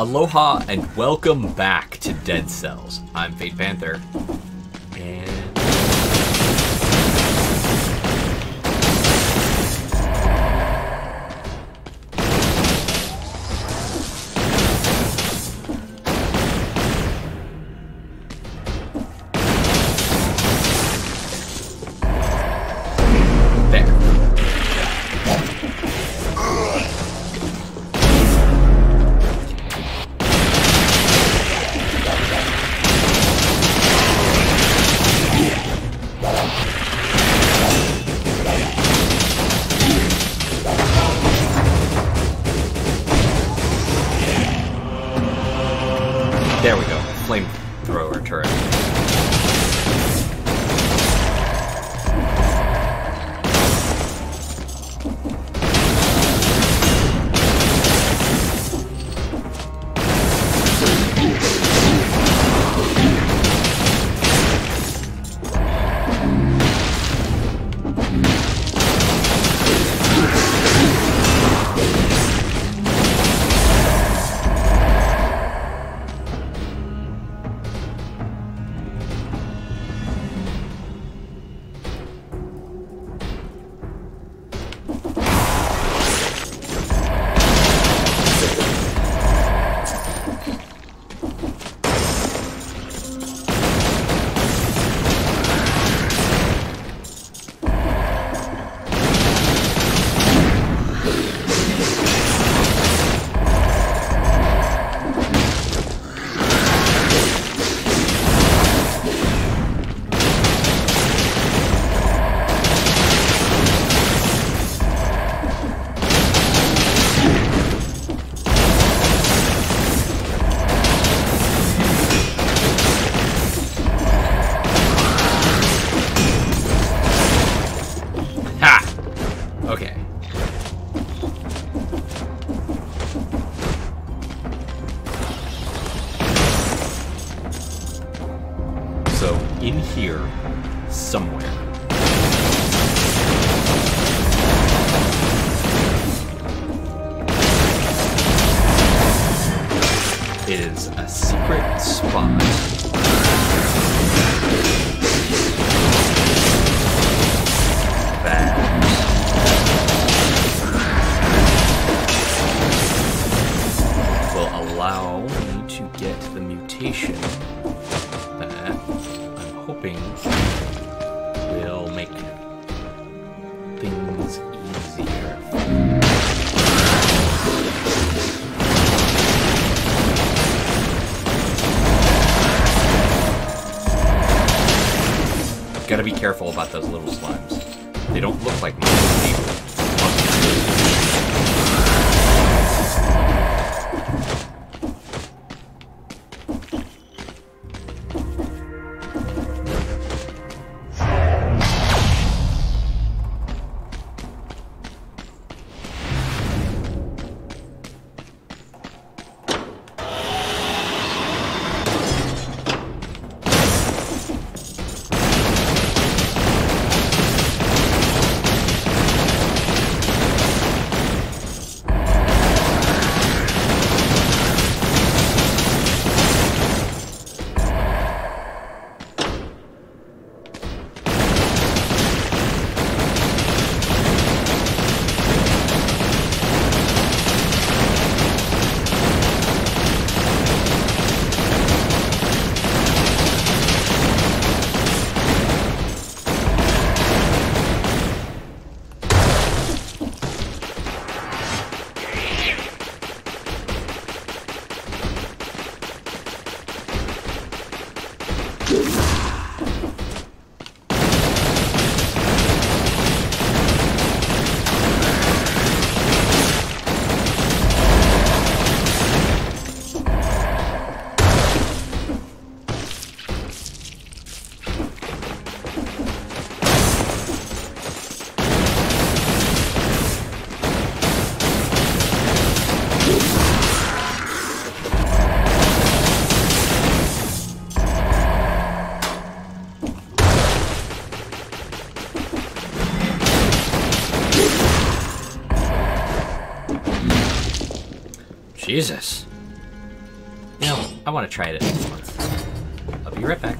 Aloha and welcome back to Dead Cells. I'm Fade Panther. And There we go. Will make things easier. Gotta be careful about those little slimes. They don't look like monsters. Jesus. You know, I want to try it at once. I'll be right back.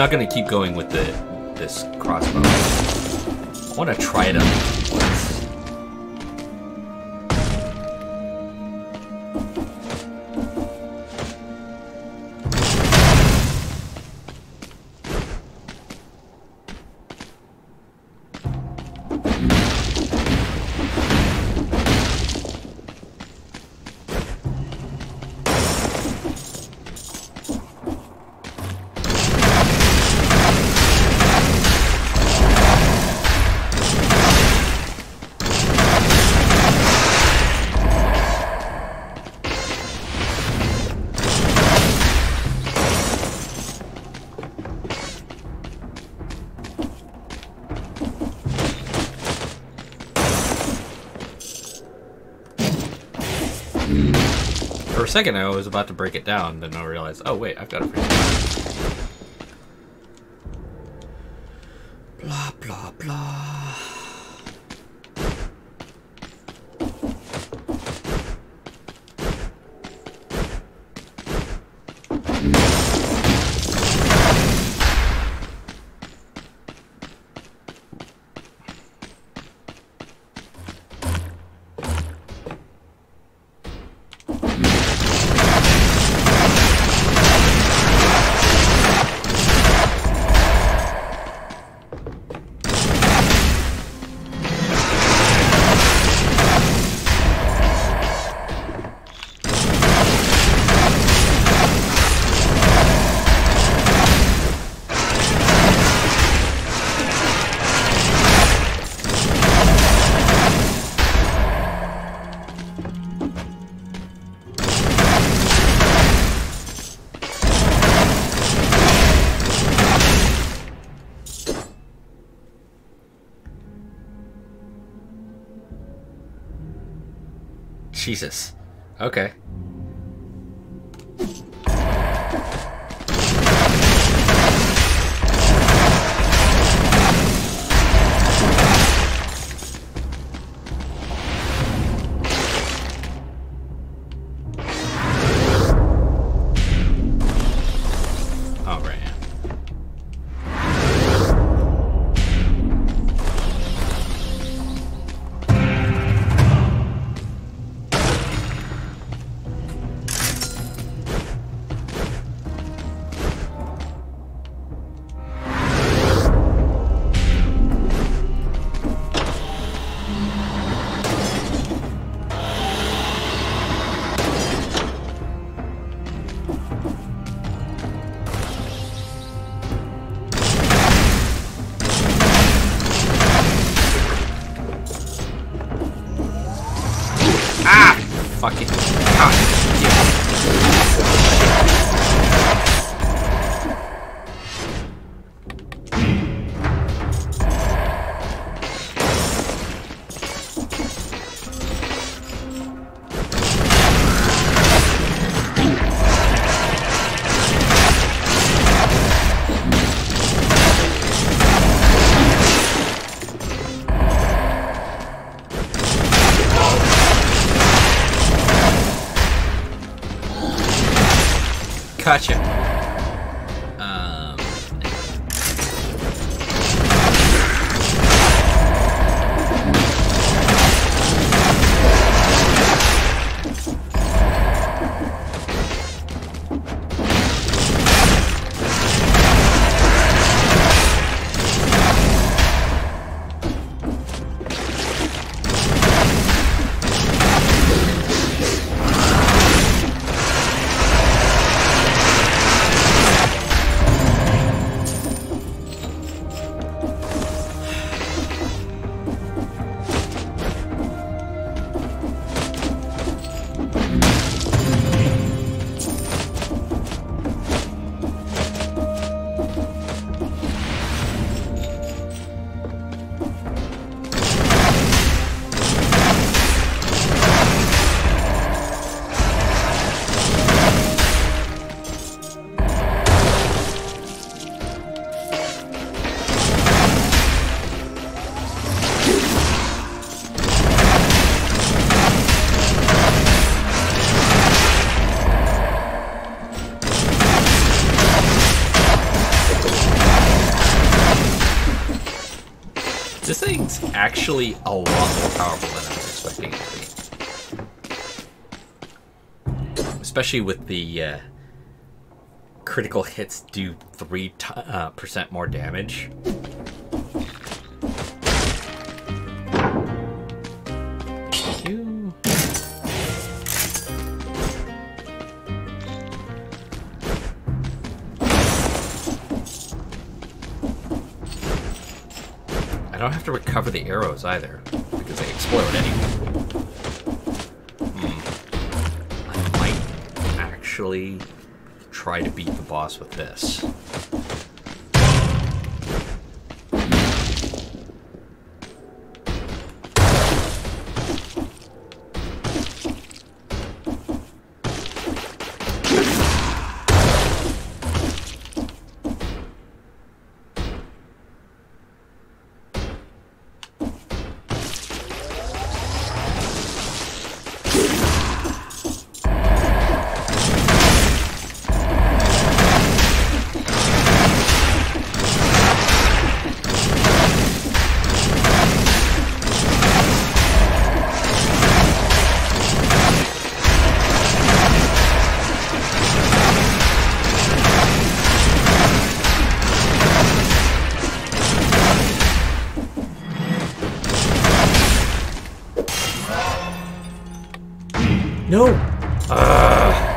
Not gonna keep going with the this crossbow. I wanna try it For a second, I was about to break it down, then I realized, oh wait, I've got it free. Blah blah blah. Jesus. Okay. Fucking actually a lot more powerful than I was expecting it to be. Especially with the uh, critical hits do 3% uh, more damage. Don't have to recover the arrows either, because they explode anyway. Hmm. I might actually try to beat the boss with this. No! Ugh.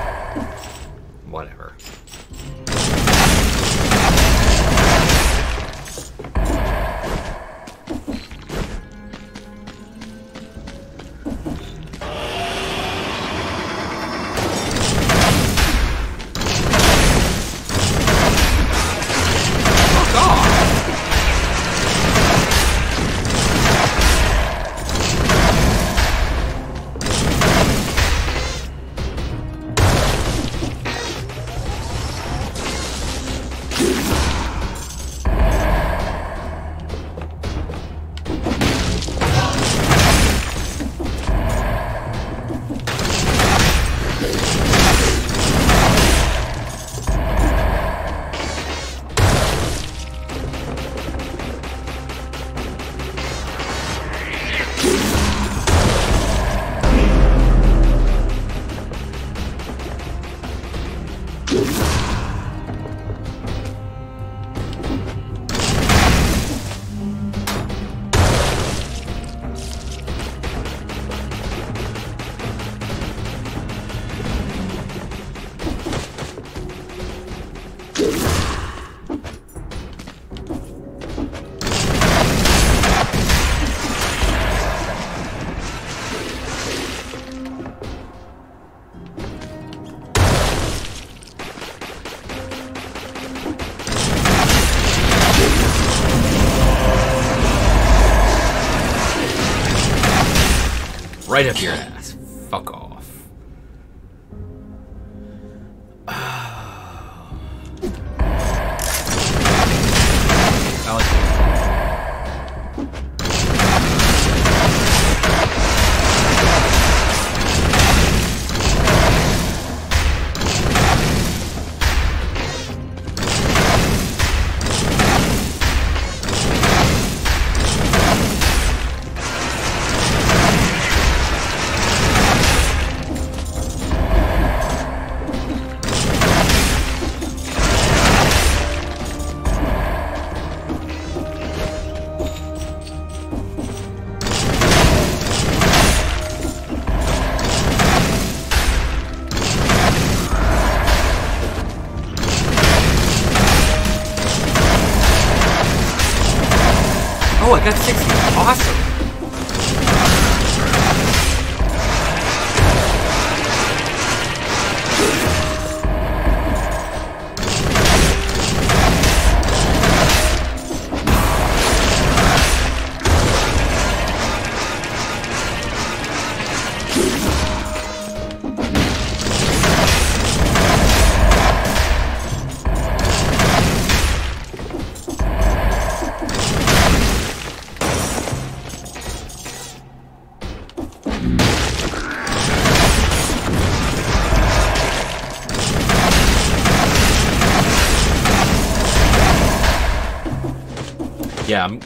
Right up your ass.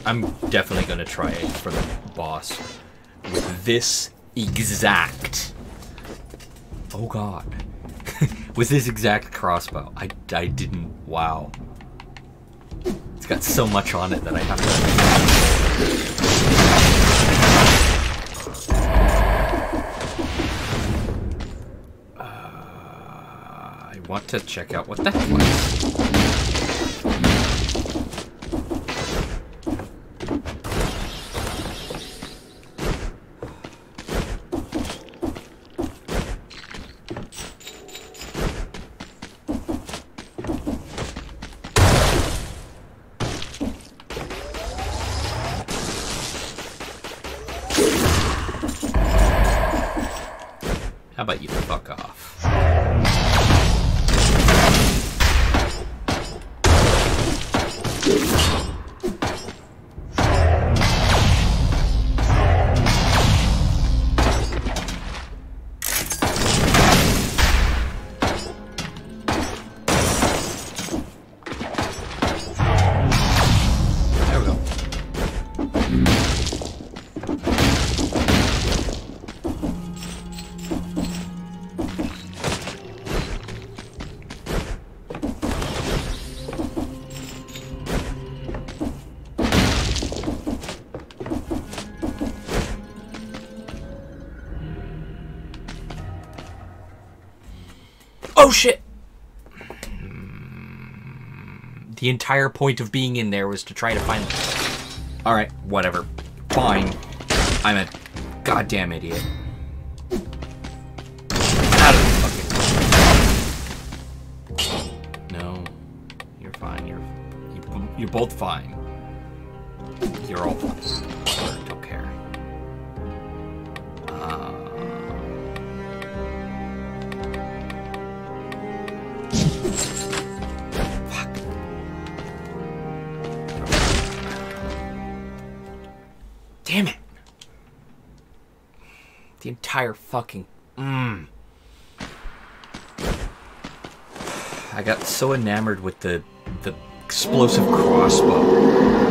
I'm definitely gonna try it for the boss with this exact. Oh god. with this exact crossbow. I, I didn't. Wow. It's got so much on it that I have to. Uh, I want to check out what that was. Oh shit! Mm, the entire point of being in there was to try to find. Alright, whatever. Fine. I'm a goddamn idiot. Out of the fucking. No. You're fine. You're. You, you're both fine. You're all fine. The entire fucking. Mmm. I got so enamored with the the explosive crossbow.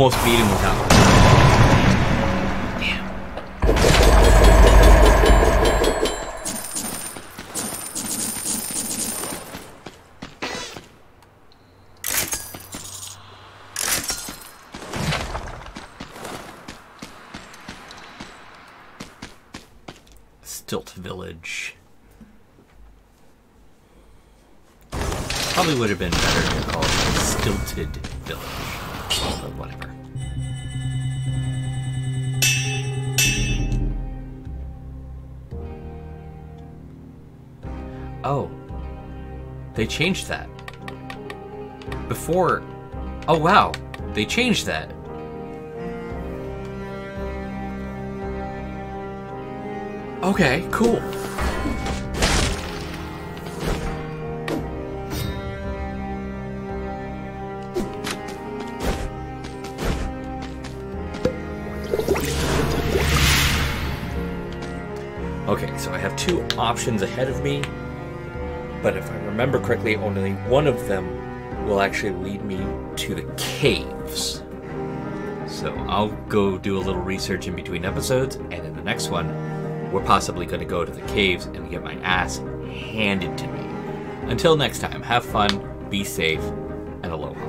Almost beat him. Damn. Stilt Village. Probably would have been better to call it Stilted Village. But whatever. Oh. They changed that. Before. Oh wow. They changed that. Okay, cool. Okay, so I have two options ahead of me, but if I remember correctly, only one of them will actually lead me to the caves. So I'll go do a little research in between episodes, and in the next one, we're possibly going to go to the caves and get my ass handed to me. Until next time, have fun, be safe, and aloha.